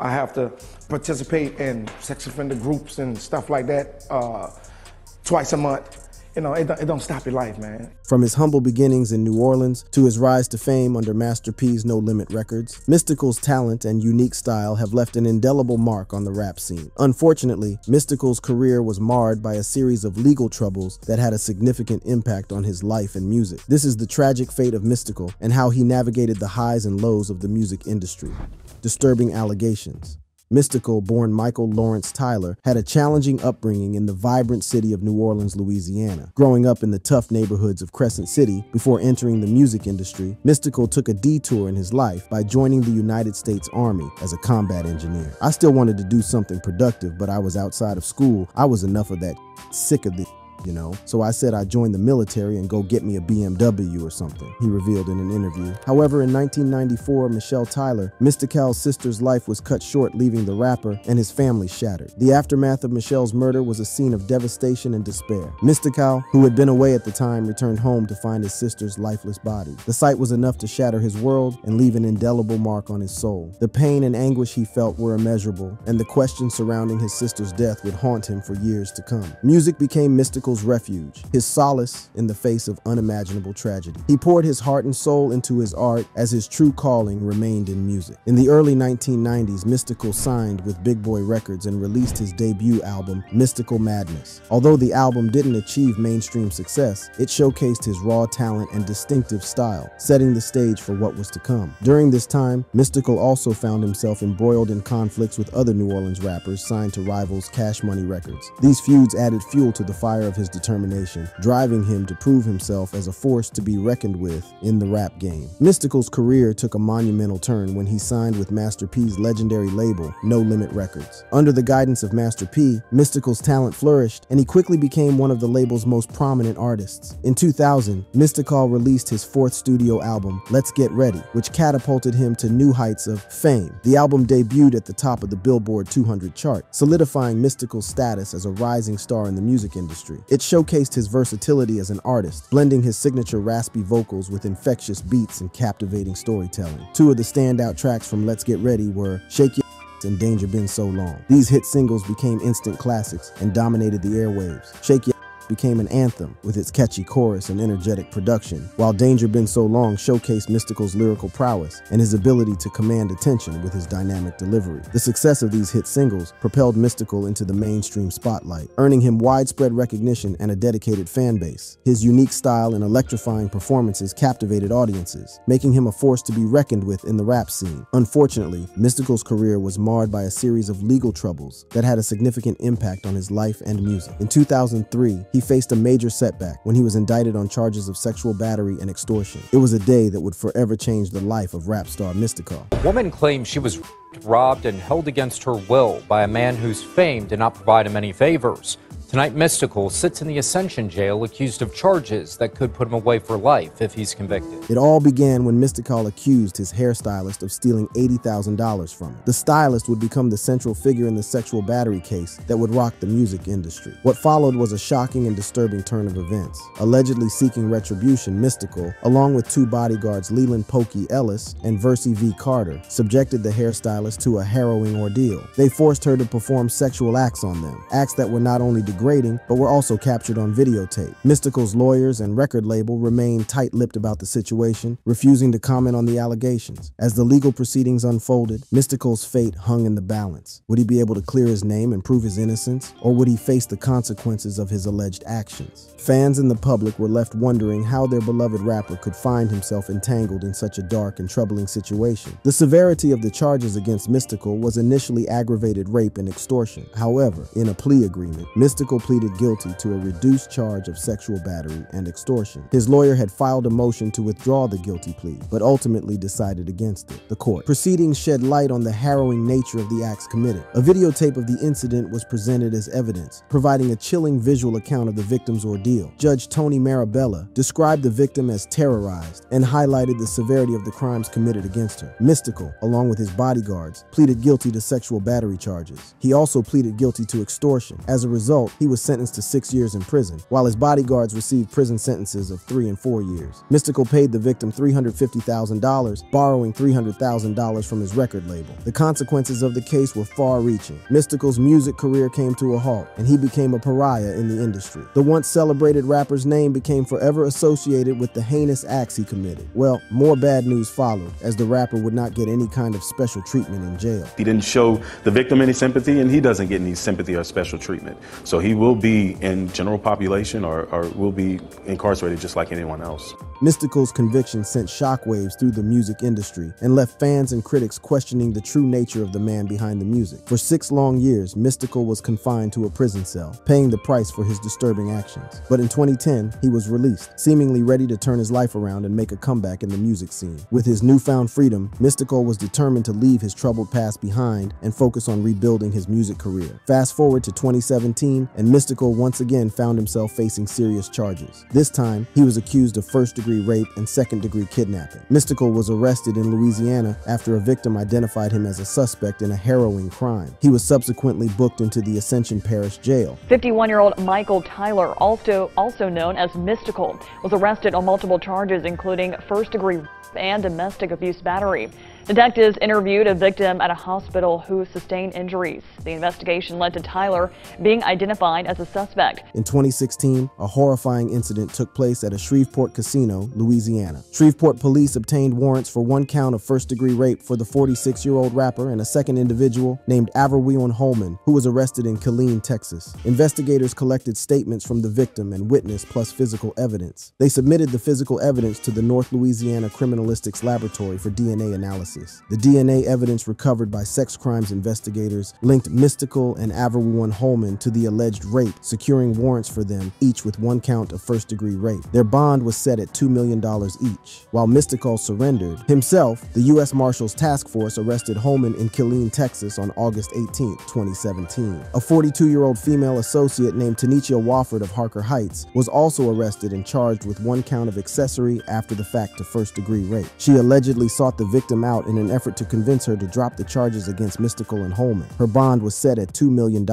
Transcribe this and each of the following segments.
I have to participate in sex offender groups and stuff like that uh, twice a month you know, it don't, it don't stop your life, man. From his humble beginnings in New Orleans to his rise to fame under Master P's No Limit Records, Mystikal's talent and unique style have left an indelible mark on the rap scene. Unfortunately, Mystikal's career was marred by a series of legal troubles that had a significant impact on his life and music. This is the tragic fate of Mystikal and how he navigated the highs and lows of the music industry. Disturbing allegations. Mystikal born Michael Lawrence Tyler, had a challenging upbringing in the vibrant city of New Orleans, Louisiana. Growing up in the tough neighborhoods of Crescent City before entering the music industry, Mystikal took a detour in his life by joining the United States Army as a combat engineer. I still wanted to do something productive, but I was outside of school. I was enough of that sick of the you know? So I said I'd join the military and go get me a BMW or something, he revealed in an interview. However, in 1994, Michelle Tyler, Mystikal's sister's life was cut short, leaving the rapper and his family shattered. The aftermath of Michelle's murder was a scene of devastation and despair. Mystikal, who had been away at the time, returned home to find his sister's lifeless body. The sight was enough to shatter his world and leave an indelible mark on his soul. The pain and anguish he felt were immeasurable, and the questions surrounding his sister's death would haunt him for years to come. Music became Mystikal refuge, his solace in the face of unimaginable tragedy. He poured his heart and soul into his art as his true calling remained in music. In the early 1990s, Mystikal signed with Big Boy Records and released his debut album, Mystical Madness. Although the album didn't achieve mainstream success, it showcased his raw talent and distinctive style, setting the stage for what was to come. During this time, Mystikal also found himself embroiled in conflicts with other New Orleans rappers signed to rivals Cash Money Records. These feuds added fuel to the fire of his determination, driving him to prove himself as a force to be reckoned with in the rap game. Mystikal's career took a monumental turn when he signed with Master P's legendary label, No Limit Records. Under the guidance of Master P, Mystikal's talent flourished, and he quickly became one of the label's most prominent artists. In 2000, Mystikal released his fourth studio album, Let's Get Ready, which catapulted him to new heights of fame. The album debuted at the top of the Billboard 200 chart, solidifying Mystikal's status as a rising star in the music industry. It showcased his versatility as an artist, blending his signature raspy vocals with infectious beats and captivating storytelling. Two of the standout tracks from Let's Get Ready were Shake Your and Danger Been So Long. These hit singles became instant classics and dominated the airwaves. Shake Your became an anthem with its catchy chorus and energetic production, while Danger Been So Long showcased Mystikal's lyrical prowess and his ability to command attention with his dynamic delivery. The success of these hit singles propelled Mystikal into the mainstream spotlight, earning him widespread recognition and a dedicated fan base. His unique style and electrifying performances captivated audiences, making him a force to be reckoned with in the rap scene. Unfortunately, Mystikal's career was marred by a series of legal troubles that had a significant impact on his life and music. In 2003, he he faced a major setback when he was indicted on charges of sexual battery and extortion. It was a day that would forever change the life of rap star Mystikal. A woman claims she was robbed and held against her will by a man whose fame did not provide him any favors. Tonight, Mystikal sits in the Ascension jail accused of charges that could put him away for life if he's convicted. It all began when Mystikal accused his hairstylist of stealing $80,000 from him. The stylist would become the central figure in the sexual battery case that would rock the music industry. What followed was a shocking and disturbing turn of events. Allegedly seeking retribution, Mystikal, along with two bodyguards Leland Pokey Ellis and Versi V. Carter, subjected the hairstylist to a harrowing ordeal. They forced her to perform sexual acts on them, acts that were not only degrading, but were also captured on videotape. Mystikal's lawyers and record label remained tight-lipped about the situation, refusing to comment on the allegations. As the legal proceedings unfolded, Mystikal's fate hung in the balance. Would he be able to clear his name and prove his innocence, or would he face the consequences of his alleged actions? Fans and the public were left wondering how their beloved rapper could find himself entangled in such a dark and troubling situation. The severity of the charges against Mystikal was initially aggravated rape and extortion. However, in a plea agreement, Mystikal pleaded guilty to a reduced charge of sexual battery and extortion. His lawyer had filed a motion to withdraw the guilty plea, but ultimately decided against it. The court. Proceedings shed light on the harrowing nature of the acts committed. A videotape of the incident was presented as evidence, providing a chilling visual account of the victim's ordeal. Judge Tony Marabella described the victim as terrorized and highlighted the severity of the crimes committed against her. Mystikal, along with his bodyguards, pleaded guilty to sexual battery charges. He also pleaded guilty to extortion. As a result, he was sentenced to six years in prison, while his bodyguards received prison sentences of three and four years. Mystikal paid the victim $350,000, borrowing $300,000 from his record label. The consequences of the case were far reaching. Mystikal's music career came to a halt, and he became a pariah in the industry. The once celebrated rapper's name became forever associated with the heinous acts he committed. Well, more bad news followed, as the rapper would not get any kind of special treatment in jail. He didn't show the victim any sympathy, and he doesn't get any sympathy or special treatment. So he will be in general population or, or will be incarcerated just like anyone else. Mystikal's conviction sent shockwaves through the music industry and left fans and critics questioning the true nature of the man behind the music. For six long years, Mystikal was confined to a prison cell, paying the price for his disturbing actions. But in 2010, he was released, seemingly ready to turn his life around and make a comeback in the music scene. With his newfound freedom, Mystikal was determined to leave his troubled past behind and focus on rebuilding his music career. Fast forward to 2017, and Mystikal once again found himself facing serious charges. This time, he was accused of first degree rape and second degree kidnapping. Mystikal was arrested in Louisiana after a victim identified him as a suspect in a harrowing crime. He was subsequently booked into the Ascension Parish Jail. 51 year old Michael Tyler, also, also known as Mystikal, was arrested on multiple charges, including first degree and domestic abuse battery. Detectives interviewed a victim at a hospital who sustained injuries. The investigation led to Tyler being identified as a suspect. In 2016, a horrifying incident took place at a Shreveport casino, Louisiana. Shreveport police obtained warrants for one count of first degree rape for the 46 year old rapper and a second individual named Averweon Holman, who was arrested in Killeen, Texas. Investigators collected statements from the victim and witness plus physical evidence. They submitted the physical evidence to the North Louisiana Criminalistics Laboratory for DNA analysis. The DNA evidence recovered by sex crimes investigators linked Mystikal and Averweon Holman to the alleged rape, securing warrants for them, each with one count of first degree rape. Their bond was set at $2 million each. While Mystikal surrendered, himself, the U.S. Marshals Task Force arrested Holman in Killeen, Texas on August 18, 2017. A 42 year old female associate named Tanicia Wofford of Harker Heights was also arrested and charged with one count of accessory after the fact to first degree rape. She allegedly sought the victim out in an effort to convince her to drop the charges against Mystikal and Holman. Her bond was set at $2 million.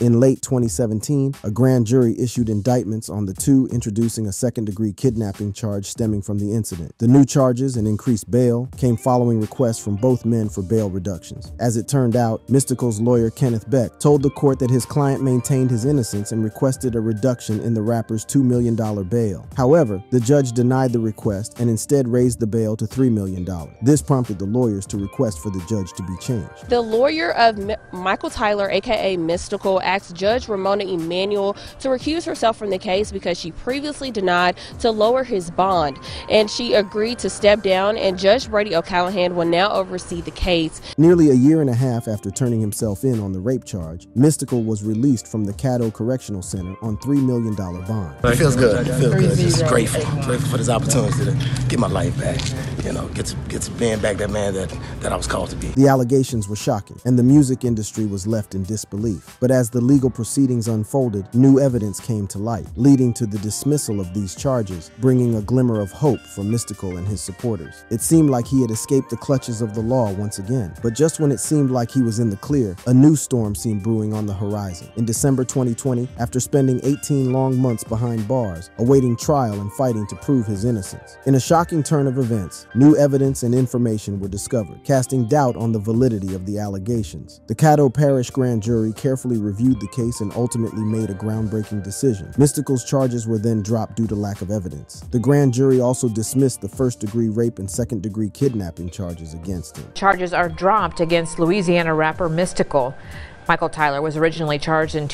In late 2017, a grand jury issued indictments on the two, introducing a second degree kidnapping charge stemming from the incident. The new charges and increased bail came following requests from both men for bail reductions. As it turned out, Mystikal's lawyer Kenneth Beck told the court that his client maintained his innocence and requested a reduction in the rapper's $2 million bail. However, the judge denied the request and instead raised the bail to $3 million. This prompted the lawyers to request for the judge to be changed. The lawyer of M Michael Tyler, aka Mystikal, asked Judge Ramona Emanuel to recuse herself from the case because she previously denied to lower his bond, and she agreed to step down. And Judge Brady O'Callaghan will now oversee the case. Nearly a year and a half after turning himself in on the rape charge, Mystikal was released from the Caddo Correctional Center on $3 million bond. It feels good. It feels good. Just grateful. Grateful for this opportunity to get my life back. You know, get to, get to being back that man that, that I was called to be. The allegations were shocking, and the music industry was left in disbelief. But as the legal proceedings unfolded, new evidence came to light, leading to the dismissal of these charges, bringing a glimmer of hope for Mystikal and his supporters. It seemed like he had escaped the clutches of the law once again. But just when it seemed like he was in the clear, a new storm seemed brewing on the horizon. In December 2020, after spending 18 long months behind bars, awaiting trial and fighting to prove his innocence. In a shocking turn of events, new evidence and information were discovered, casting doubt on the validity of the allegations. The Caddo Parish Grand Jury carefully reviewed the case and ultimately made a groundbreaking decision. Mystikal's charges were then dropped due to lack of evidence. The grand jury also dismissed the first degree rape and second degree kidnapping charges against him. Charges are dropped against Louisiana rapper Mystikal. Michael Tyler was originally charged in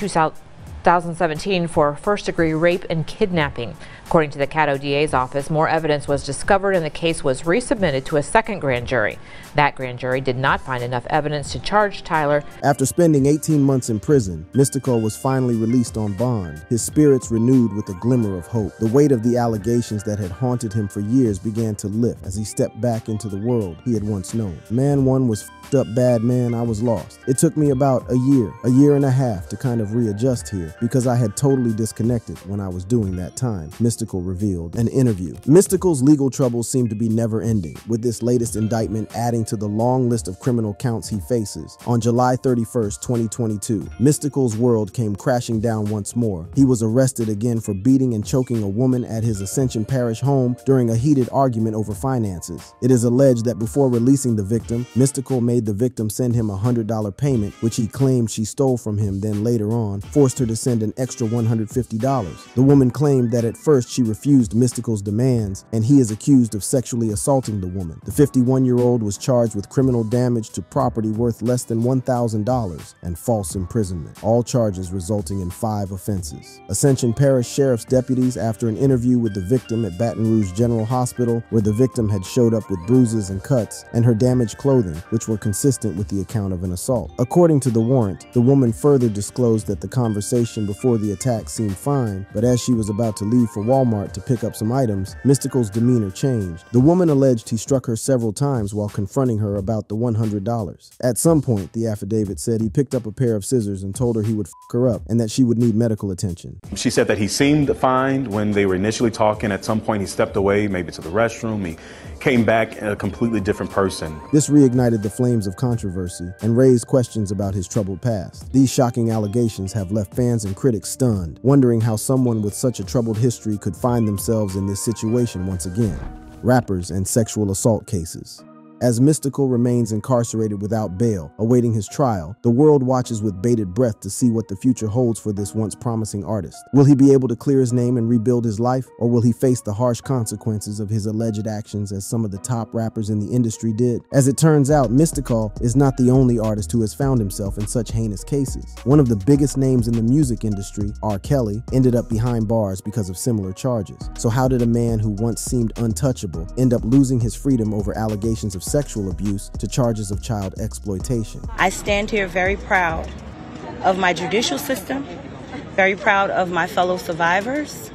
2017 for first degree rape and kidnapping. According to the Caddo DA's office, more evidence was discovered and the case was resubmitted to a second grand jury. That grand jury did not find enough evidence to charge Tyler. After spending 18 months in prison, Mystikal was finally released on bond, his spirits renewed with a glimmer of hope. The weight of the allegations that had haunted him for years began to lift as he stepped back into the world he had once known. Man one was f***ed up bad man, I was lost. It took me about a year, a year and a half to kind of readjust here, because I had totally disconnected when I was doing that time, Mystikal revealed an interview. Mystikal's legal troubles seem to be never ending, with this latest indictment adding to the long list of criminal counts he faces. On July 31st, 2022, Mystikal's world came crashing down once more. He was arrested again for beating and choking a woman at his Ascension Parish home during a heated argument over finances. It is alleged that before releasing the victim, Mystikal made the victim send him a $100 payment, which he claimed she stole from him, then later on, forced her to send an extra $150. The woman claimed that at first she refused Mystikal's demands, and he is accused of sexually assaulting the woman. The 51 year old was charged with criminal damage to property worth less than $1,000 and false imprisonment, all charges resulting in five offenses. Ascension Parish Sheriff's deputies, after an interview with the victim at Baton Rouge General Hospital, where the victim had showed up with bruises and cuts, and her damaged clothing, which were consistent with the account of an assault. According to the warrant, the woman further disclosed that the conversation before the attack seemed fine, but as she was about to leave for Walmart to pick up some items, Mystikal's demeanor changed. The woman alleged he struck her several times while confronting her about the $100. At some point, the affidavit said he picked up a pair of scissors and told her he would f her up and that she would need medical attention. She said that he seemed fine when they were initially talking. At some point, he stepped away, maybe to the restroom. He came back a completely different person. This reignited the flames of controversy and raised questions about his troubled past. These shocking allegations have left fans and critics stunned, wondering how someone with such a troubled history could find themselves in this situation once again. Rappers and sexual assault cases. As Mystikal remains incarcerated without bail, awaiting his trial, the world watches with bated breath to see what the future holds for this once promising artist. Will he be able to clear his name and rebuild his life, or will he face the harsh consequences of his alleged actions as some of the top rappers in the industry did? As it turns out, Mystikal is not the only artist who has found himself in such heinous cases. One of the biggest names in the music industry, R. Kelly, ended up behind bars because of similar charges. So how did a man who once seemed untouchable end up losing his freedom over allegations of sexual abuse to charges of child exploitation. I stand here very proud of my judicial system, very proud of my fellow survivors,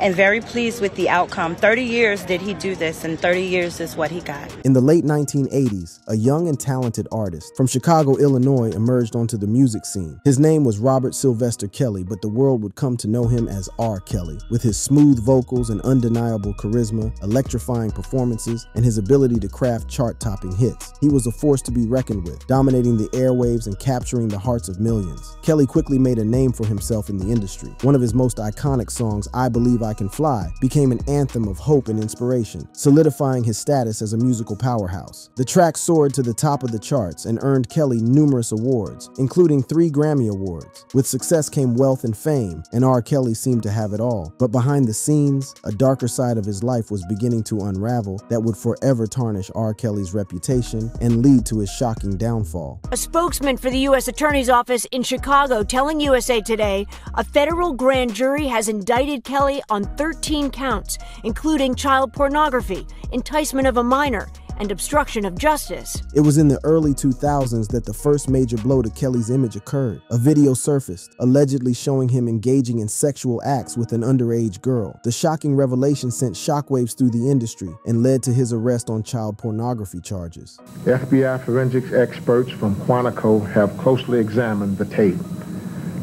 and very pleased with the outcome. 30 years did he do this, and 30 years is what he got. In the late 1980s, a young and talented artist from Chicago, Illinois emerged onto the music scene. His name was Robert Sylvester Kelly, but the world would come to know him as R. Kelly. With his smooth vocals and undeniable charisma, electrifying performances, and his ability to craft chart topping hits, he was a force to be reckoned with, dominating the airwaves and capturing the hearts of millions. Kelly quickly made a name for himself in the industry. One of his most iconic songs, I Believe I Can Fly, became an anthem of hope and inspiration, solidifying his status as a musical powerhouse. The track soared to the top of the charts and earned Kelly numerous awards, including three Grammy Awards. With success came wealth and fame, and R. Kelly seemed to have it all. But behind the scenes, a darker side of his life was beginning to unravel that would forever tarnish R. Kelly's reputation and lead to his shocking downfall. A spokesman for the U.S. Attorney's Office in Chicago telling USA Today a federal grand jury has indicted Kelly on 13 counts, including child pornography, enticement of a minor, and obstruction of justice. It was in the early 2000s that the first major blow to Kelly's image occurred. A video surfaced, allegedly showing him engaging in sexual acts with an underage girl. The shocking revelation sent shockwaves through the industry and led to his arrest on child pornography charges. FBI forensics experts from Quantico have closely examined the tape.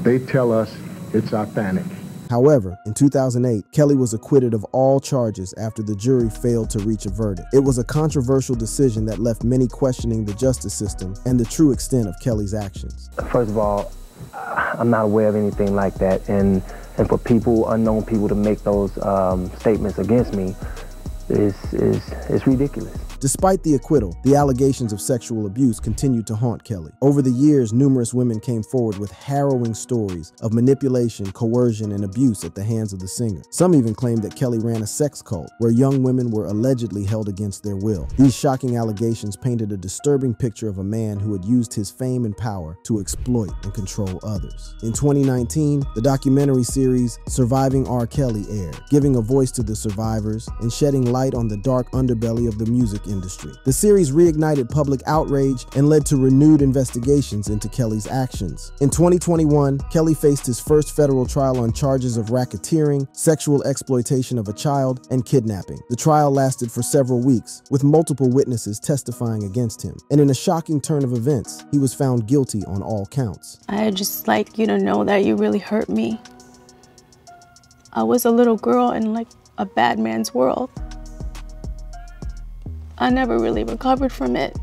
They tell us it's authentic. However, in 2008, Kelly was acquitted of all charges after the jury failed to reach a verdict. It was a controversial decision that left many questioning the justice system and the true extent of Kelly's actions. First of all, I'm not aware of anything like that, and and for people, unknown people, to make those um, statements against me is is is ridiculous. Despite the acquittal, the allegations of sexual abuse continued to haunt Kelly. Over the years, numerous women came forward with harrowing stories of manipulation, coercion, and abuse at the hands of the singer. Some even claimed that Kelly ran a sex cult where young women were allegedly held against their will. These shocking allegations painted a disturbing picture of a man who had used his fame and power to exploit and control others. In 2019, the documentary series Surviving R. Kelly aired, giving a voice to the survivors and shedding light on the dark underbelly of the music industry. The series reignited public outrage and led to renewed investigations into Kelly's actions. In 2021, Kelly faced his first federal trial on charges of racketeering, sexual exploitation of a child, and kidnapping. The trial lasted for several weeks, with multiple witnesses testifying against him. And in a shocking turn of events, he was found guilty on all counts. I just like you to know that you really hurt me. I was a little girl in like a bad man's world. I never really recovered from it.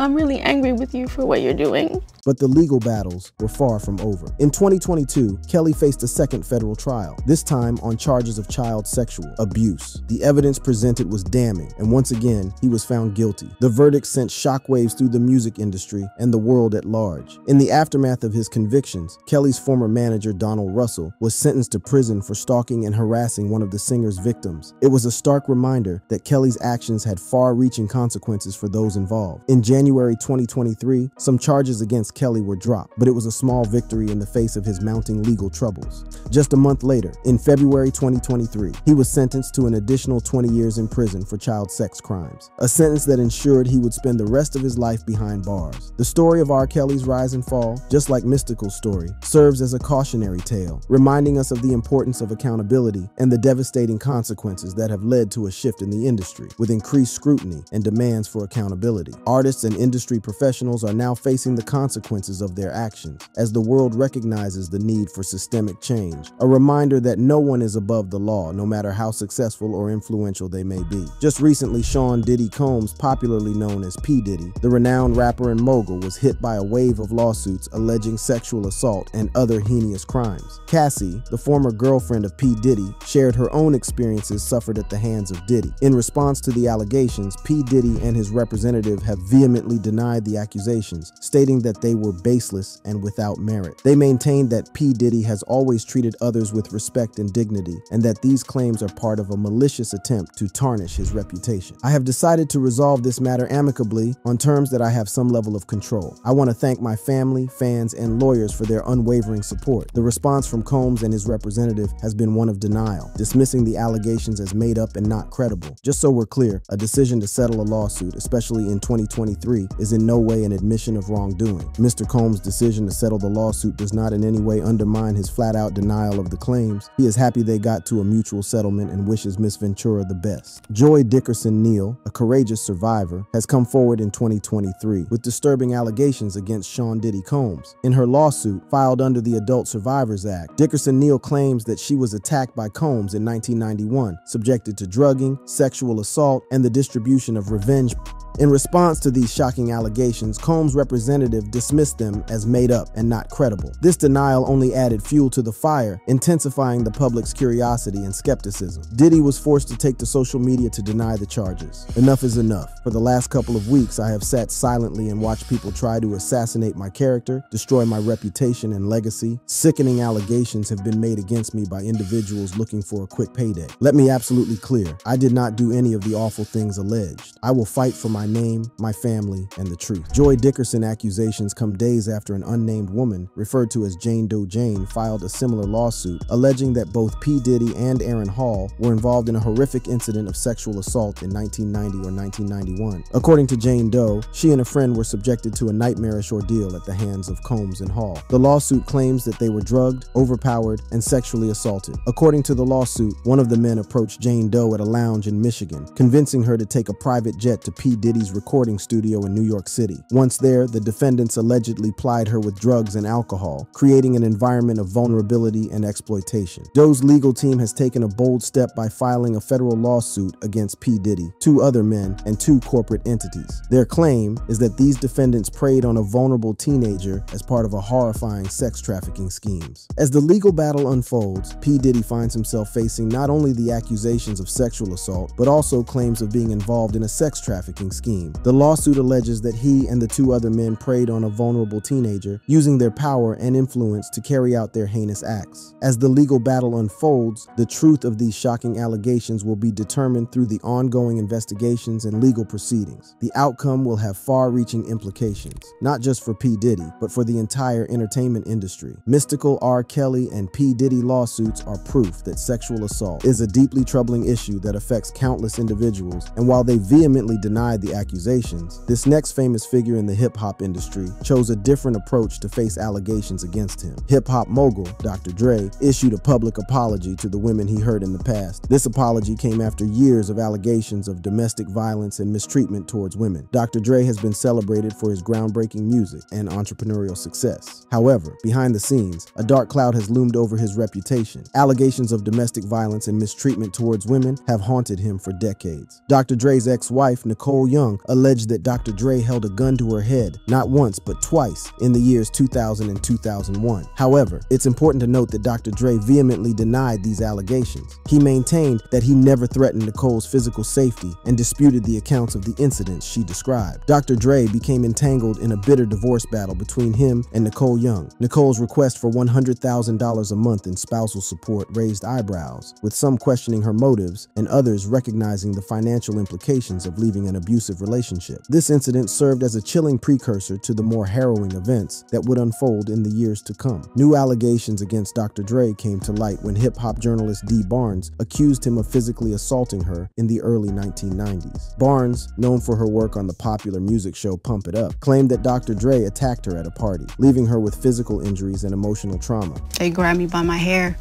I'm really angry with you for what you're doing. But the legal battles were far from over. In 2022, Kelly faced a second federal trial, this time on charges of child sexual abuse. The evidence presented was damning, and once again, he was found guilty. The verdict sent shockwaves through the music industry and the world at large. In the aftermath of his convictions, Kelly's former manager, Donnell Russell, was sentenced to prison for stalking and harassing one of the singer's victims. It was a stark reminder that Kelly's actions had far reaching consequences for those involved. In January 2023, some charges against Kelly were dropped, but it was a small victory in the face of his mounting legal troubles. Just a month later, in February 2023, he was sentenced to an additional 20 years in prison for child sex crimes, a sentence that ensured he would spend the rest of his life behind bars. The story of R. Kelly's rise and fall, just like Mystikal's story, serves as a cautionary tale, reminding us of the importance of accountability and the devastating consequences that have led to a shift in the industry, with increased scrutiny and demands for accountability. Artists and industry professionals are now facing the consequences consequences of their actions, as the world recognizes the need for systemic change. A reminder that no one is above the law, no matter how successful or influential they may be. Just recently, Sean Diddy Combs, popularly known as P. Diddy, the renowned rapper and mogul, was hit by a wave of lawsuits alleging sexual assault and other heinous crimes. Cassie, the former girlfriend of P. Diddy, shared her own experiences suffered at the hands of Diddy. In response to the allegations, P. Diddy and his representative have vehemently denied the accusations, stating that they were baseless and without merit. They maintained that P. Diddy has always treated others with respect and dignity, and that these claims are part of a malicious attempt to tarnish his reputation. I have decided to resolve this matter amicably on terms that I have some level of control. I want to thank my family, fans, and lawyers for their unwavering support. The response from Combs and his representative has been one of denial, dismissing the allegations as made up and not credible. Just so we're clear, a decision to settle a lawsuit, especially in 2023, is in no way an admission of wrongdoing. Mr. Combs' decision to settle the lawsuit does not in any way undermine his flat out denial of the claims. He is happy they got to a mutual settlement and wishes Miss Ventura the best. Joi Dickerson Neal, a courageous survivor, has come forward in 2023 with disturbing allegations against Sean Diddy Combs. In her lawsuit, filed under the Adult Survivors Act, Dickerson Neal claims that she was attacked by Combs in 1991, subjected to drugging, sexual assault, and the distribution of revenge in response to these shocking allegations, Combs' representative dismissed them as made up and not credible. This denial only added fuel to the fire, intensifying the public's curiosity and skepticism. Diddy was forced to take to social media to deny the charges. Enough is enough. For the last couple of weeks, I have sat silently and watched people try to assassinate my character, destroy my reputation and legacy. Sickening allegations have been made against me by individuals looking for a quick payday. Let me absolutely clear, I did not do any of the awful things alleged. I will fight for my my name, my family, and the truth. Joi Dickerson accusations come days after an unnamed woman, referred to as Jane Doe Jane, filed a similar lawsuit alleging that both P. Diddy and Aaron Hall were involved in a horrific incident of sexual assault in 1990 or 1991. According to Jane Doe, she and a friend were subjected to a nightmarish ordeal at the hands of Combs and Hall. The lawsuit claims that they were drugged, overpowered, and sexually assaulted. According to the lawsuit, one of the men approached Jane Doe at a lounge in Michigan, convincing her to take a private jet to P. Diddy Diddy's recording studio in New York City. Once there, the defendants allegedly plied her with drugs and alcohol, creating an environment of vulnerability and exploitation. Doe's legal team has taken a bold step by filing a federal lawsuit against P. Diddy, two other men, and two corporate entities. Their claim is that these defendants preyed on a vulnerable teenager as part of a horrifying sex trafficking schemes. As the legal battle unfolds, P. Diddy finds himself facing not only the accusations of sexual assault, but also claims of being involved in a sex trafficking scheme scheme. The lawsuit alleges that he and the two other men preyed on a vulnerable teenager, using their power and influence to carry out their heinous acts. As the legal battle unfolds, the truth of these shocking allegations will be determined through the ongoing investigations and legal proceedings. The outcome will have far-reaching implications, not just for P. Diddy, but for the entire entertainment industry. Mystikal R. Kelly and P. Diddy lawsuits are proof that sexual assault is a deeply troubling issue that affects countless individuals, and while they vehemently denied the accusations, this next famous figure in the hip-hop industry chose a different approach to face allegations against him. Hip-hop mogul, Dr. Dre, issued a public apology to the women he hurt in the past. This apology came after years of allegations of domestic violence and mistreatment towards women. Dr. Dre has been celebrated for his groundbreaking music and entrepreneurial success. However, behind the scenes, a dark cloud has loomed over his reputation. Allegations of domestic violence and mistreatment towards women have haunted him for decades. Dr. Dre's ex-wife, Nicole Young, alleged that Dr. Dre held a gun to her head, not once but twice, in the years 2000 and 2001. However, it's important to note that Dr. Dre vehemently denied these allegations. He maintained that he never threatened Nicole's physical safety and disputed the accounts of the incidents she described. Dr. Dre became entangled in a bitter divorce battle between him and Nicole Young. Nicole's request for $100,000 a month in spousal support raised eyebrows, with some questioning her motives and others recognizing the financial implications of leaving an abusive relationship. This incident served as a chilling precursor to the more harrowing events that would unfold in the years to come. New allegations against Dr. Dre came to light when hip hop journalist Dee Barnes accused him of physically assaulting her in the early 1990s. Barnes, known for her work on the popular music show Pump It Up, claimed that Dr. Dre attacked her at a party, leaving her with physical injuries and emotional trauma. They grabbed me by my hair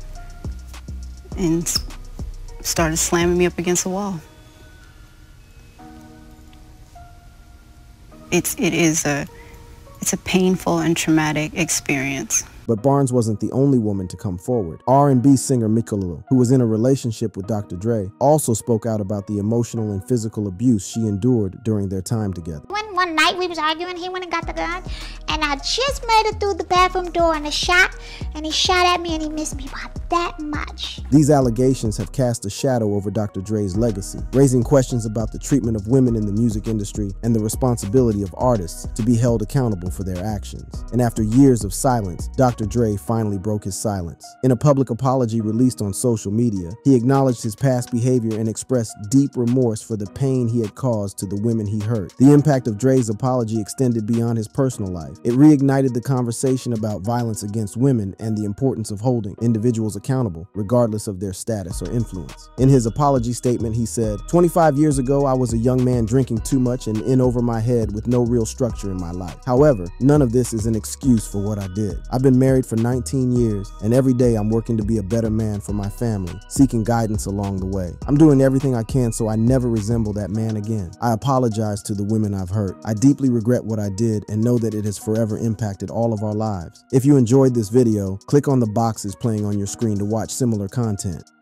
and started slamming me up against the wall. It's, it is a, it's a painful and traumatic experience. But Barnes wasn't the only woman to come forward. R&B singer Mikalo, who was in a relationship with Dr. Dre, also spoke out about the emotional and physical abuse she endured during their time together. When one night we was arguing, he went and got the gun, and I just made it through the bathroom door and a shot, and he shot at me and he missed me by that much. These allegations have cast a shadow over Dr. Dre's legacy, raising questions about the treatment of women in the music industry and the responsibility of artists to be held accountable for their actions. And after years of silence, Dr. Dre finally broke his silence. In a public apology released on social media, he acknowledged his past behavior and expressed deep remorse for the pain he had caused to the women he hurt. The impact of Dre's apology extended beyond his personal life. It reignited the conversation about violence against women and the importance of holding individuals accountable, regardless of their status or influence. In his apology statement, he said, 25 years ago, I was a young man drinking too much and in over my head with no real structure in my life. However, none of this is an excuse for what I did. I've been married for 19 years, and every day I'm working to be a better man for my family, seeking guidance along the way. I'm doing everything I can so I never resemble that man again. I apologize to the women I've hurt. I deeply regret what I did and know that it has forever impacted all of our lives. If you enjoyed this video, click on the boxes playing on your screen to watch similar content.